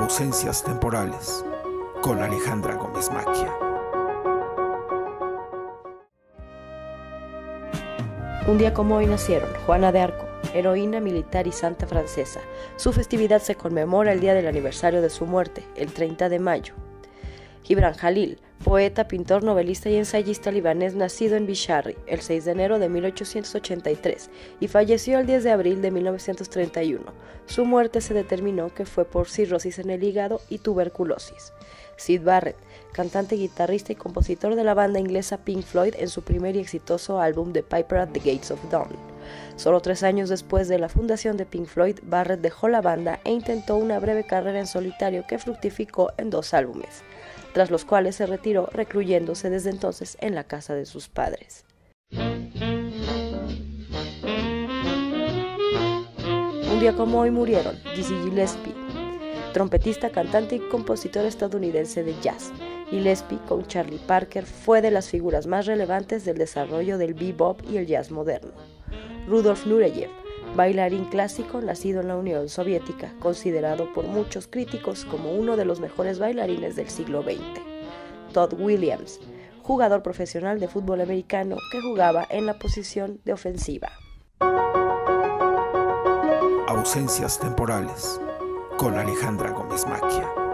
Ausencias temporales con Alejandra Gómez Maquia. Un día como hoy nacieron Juana de Arco, heroína militar y santa francesa. Su festividad se conmemora el día del aniversario de su muerte, el 30 de mayo. Gibran Jalil, poeta, pintor, novelista y ensayista libanés nacido en Bishari el 6 de enero de 1883 y falleció el 10 de abril de 1931. Su muerte se determinó que fue por cirrosis en el hígado y tuberculosis. Sid Barrett, cantante, guitarrista y compositor de la banda inglesa Pink Floyd en su primer y exitoso álbum The Piper at the Gates of Dawn. Solo tres años después de la fundación de Pink Floyd, Barrett dejó la banda e intentó una breve carrera en solitario que fructificó en dos álbumes tras los cuales se retiró recluyéndose desde entonces en la casa de sus padres. Un día como hoy murieron Dizzy Gillespie, trompetista, cantante y compositor estadounidense de jazz. Gillespie, con Charlie Parker, fue de las figuras más relevantes del desarrollo del bebop y el jazz moderno. Rudolf Nureyev, bailarín clásico nacido en la Unión Soviética, considerado por muchos críticos como uno de los mejores bailarines del siglo XX. Todd Williams, jugador profesional de fútbol americano que jugaba en la posición de ofensiva. Ausencias temporales con Alejandra Gómez Maquia.